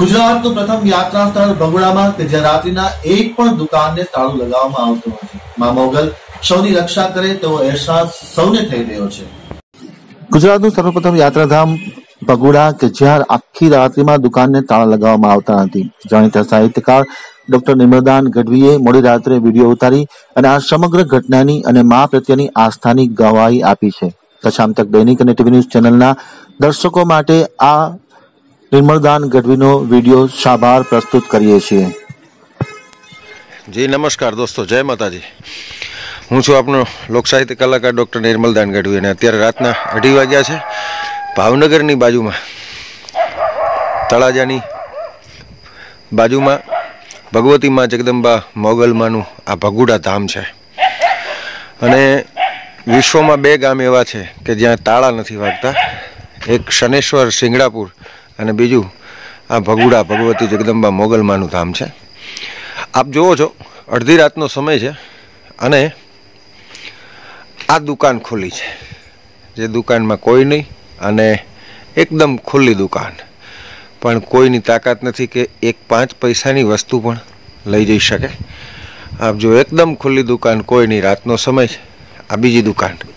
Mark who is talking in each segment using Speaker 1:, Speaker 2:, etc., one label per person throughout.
Speaker 1: ગુજરાતનું પ્રથમ યાત્રા સ્થળ બગુડામાં કે જ્યાં રાત્રિના એક પણ દુકાનને તાળું લગાવવામાં આવતું નથી. મા મોગલ સૌની રક્ષા કરે તેવો અહેસાસ સૌને થઈ રહ્યો છે. ગુજરાતનું સર્વપ્રથમ યાત્રાધામ બગુડા કે જ્યાં આખી રાત્રિમાં દુકાનને તાળા લગાવવામાં આવતા નથી. જાણીતા સાહિત્યકાર ડોક્ટર નિર્મલદાન ગઢવીએ મોડી રાત્રે વીડિયો ઉતારી અને આ સમગ્ર ઘટનાની અને મા પ્રત્યેની આસ્થાની ગવાહી આપી છે. કચ્છામતક દૈનિક અને ટીવી ન્યૂઝ ચેનલના દર્શકો માટે આ નિર્મલદાન ગઢવીનો વીડિયો સાભાર પ્રસ્તુત કરીએ છીએ.
Speaker 2: જી, નમસ્કાર દોસ્તો, જય માતાજી. હું છું આપનો લોકસાહિત્ય કલાકાર ડૉક્ટર નિર્મલદાન ગઢવી અને અત્યારે રાતના અઢી વાગ્યા છે. ભાવનગરની બાજુમાં, તળાજાની બાજુમાં ભગવતી માં જગદંબા મોગલમાનું આ ભગુડા ધામ છે. અને વિશ્વમાં બે ગામ એવા છે કે જ્યાં તાળા નથી વાગતા. એક શનેશ્વર સિંગડાપુર અને બીજું, આ ભગુડા ભગવતી જગદંબા મોગલમાનું ધામ છે. આપ જુઓ છો, અડધી રાતનો સમય છે અને આ દુકાન ખુલ્લી છે. જે દુકાનમાં કોઈ નહીં અને એકદમ ખુલ્લી દુકાન. પણ કોઈની તાકાત નથી કે એક પાંચ પૈસાની વસ્તુ પણ લઈ જઈ શકે. આપ જો એકદમ ખુલ્લી દુકાન કોઈ નહીં રાતનો સમય છે. આ બીજી દુકાન.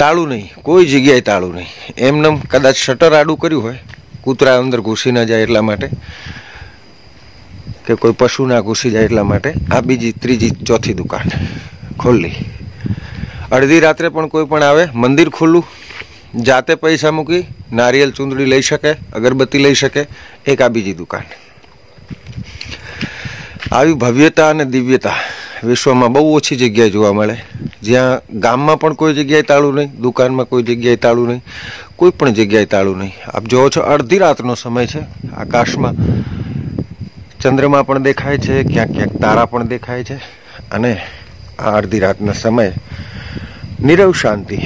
Speaker 2: તાળું નહીં, કોઈ જગ્યાએ તાળું નહીં. એમને કદાચ શટર આડું કર્યું હોય કૂતરા અંદર ઘૂસી ના જાય એટલા માટે, કે કોઈ પશુ ના ઘૂસી જાય એટલા માટે, આ બીજી ત્રીજી ચોથી દુકાન ખોલી. અડધી રાત્રે પણ કોઈ પણ આવે, મંદિર ખુલ્લું, જાતે પૈસા મૂકી નારિયેલ ચૂંદડી લઈ શકે, અગરબત્તી લઈ શકે, એક આ બીજી દુકાન. આવી ભવ્યતા અને દિવ્યતા વિશ્વમાં બહુ ઓછી જગ્યાએ જોવા મળે. જ્યાં ગામમાં પણ કોઈ જગ્યાએ તાળું નહીં, દુકાનમાં કોઈ જગ્યાએ તાળું નહીં, કોઈ પણ જગ્યાએ તાળું નહીં. આપ જોવો છો, અડધી રાતનો સમય છે. આકાશમાં ચંદ્રમા પણ દેખાય છે, ક્યાંક ક્યાંક તારા પણ દેખાય છે. અને આ અડધી રાતના સમયે નીરવ શાંતિ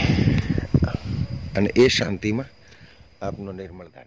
Speaker 2: અને એ શાંતિમાં આપનો નિર્મળદાન